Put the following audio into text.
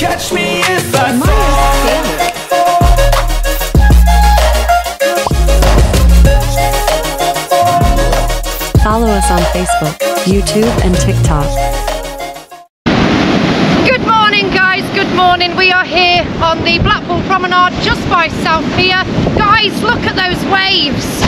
catch me if I fall Follow us on Facebook, YouTube, and TikTok. Good morning, guys. Good morning. We are here on the Blackpool Promenade just by South Pier. Guys, look at those waves.